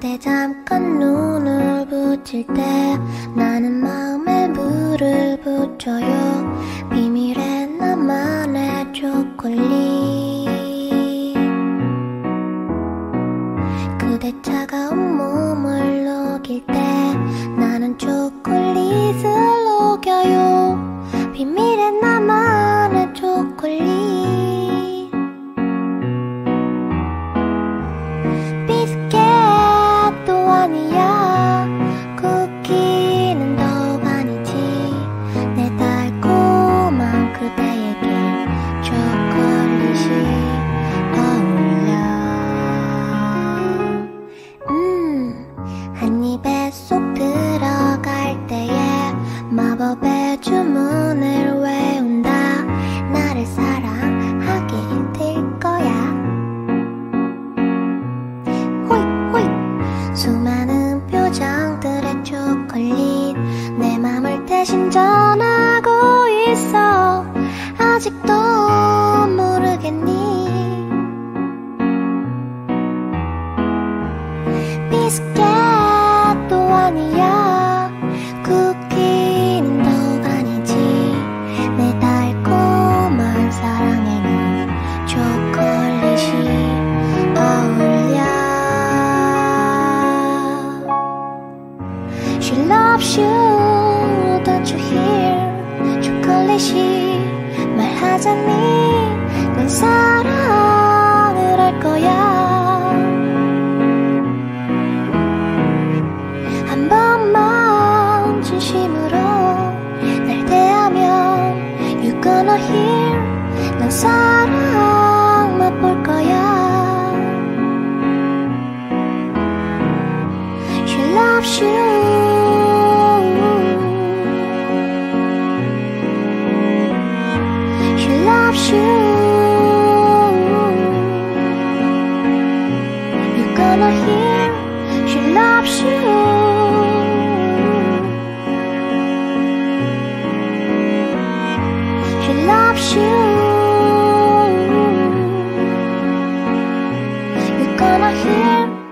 그대 잠깐 눈을 붙일 때 나는 마음에 물을 붙여요. 비밀의 나만의 초콜릿. 그대 차가운 몸을 녹일 때 표정들의 초콜릿. 내 맘을 대신 전하고 있어. 아직도 모르겠니? 비스켓도 아니야 초콜릿이 말하자니 넌 사랑을 할 거야. 한 번만 진심으로 날 대하면 You gonna hear 난 사랑 맛볼 거야. She loves you You're gonna hear she loves you? She loves you? You're gonna hear.